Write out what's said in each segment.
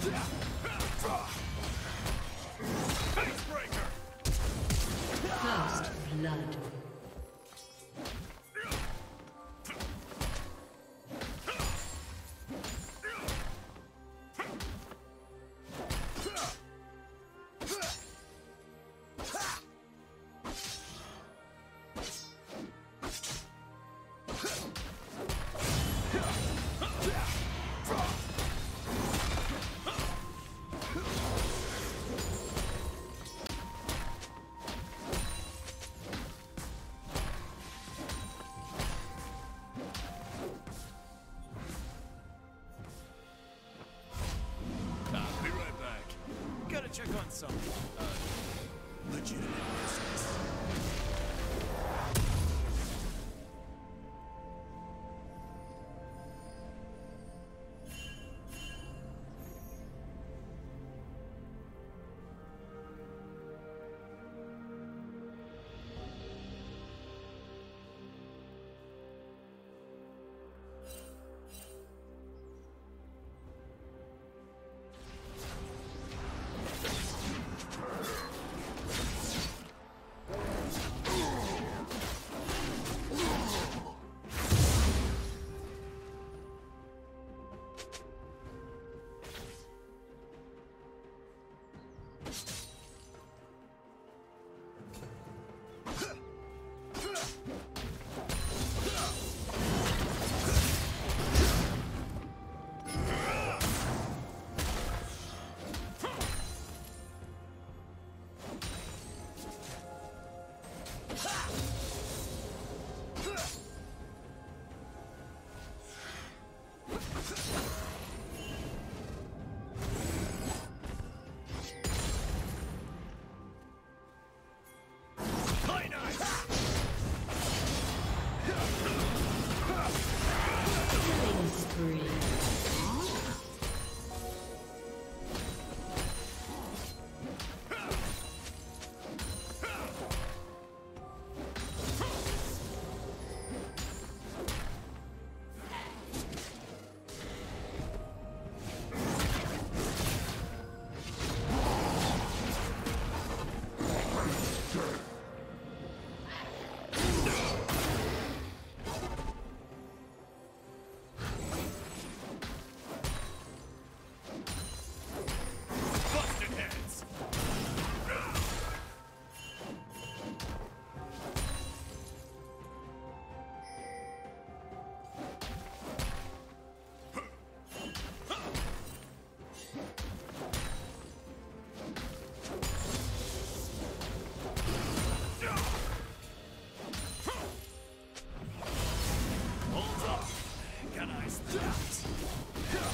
First blood. Some uh, legitimate Can I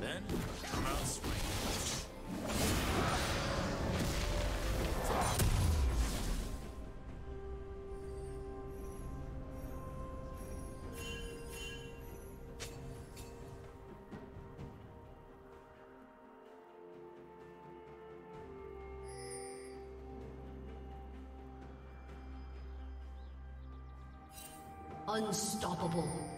Then, come out swinging. Unstoppable.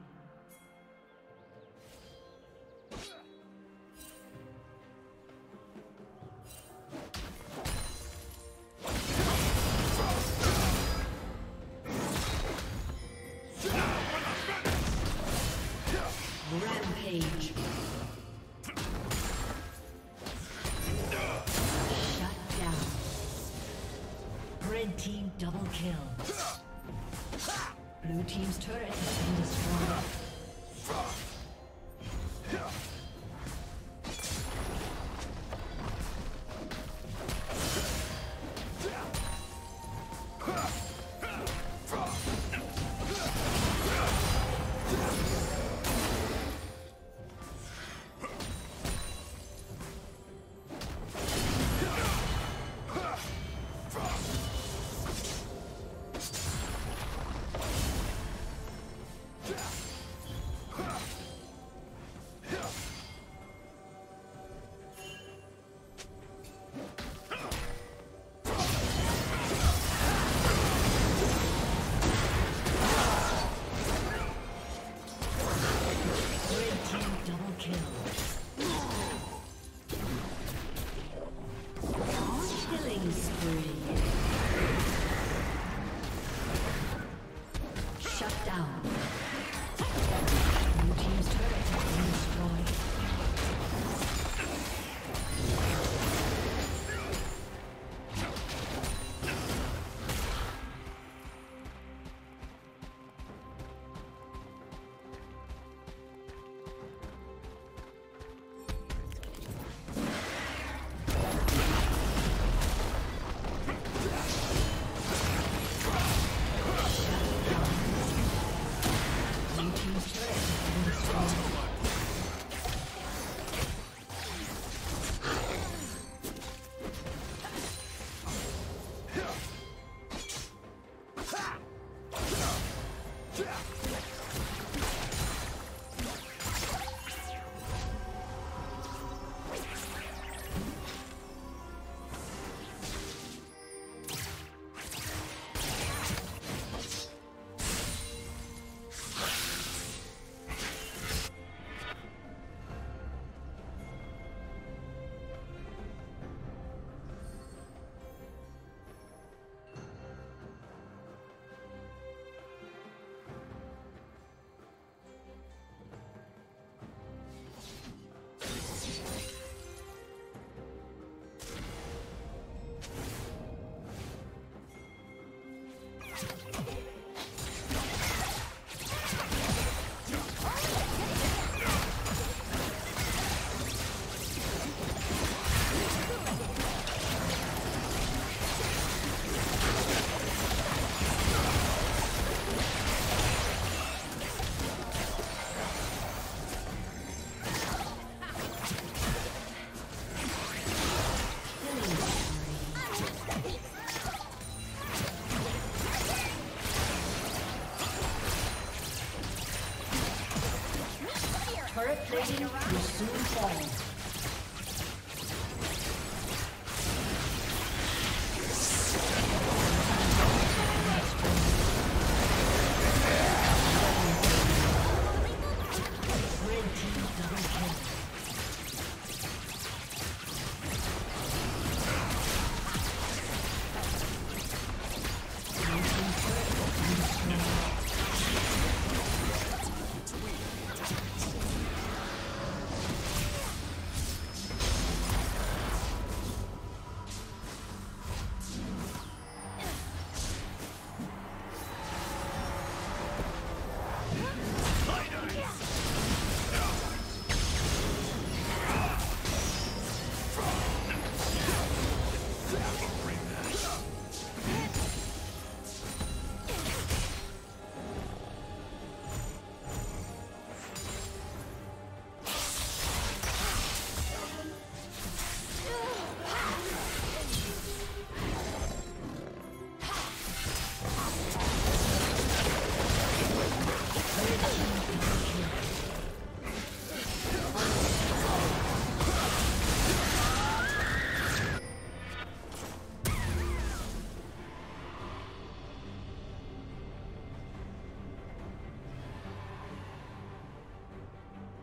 Will soon fall.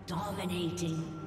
Dominating.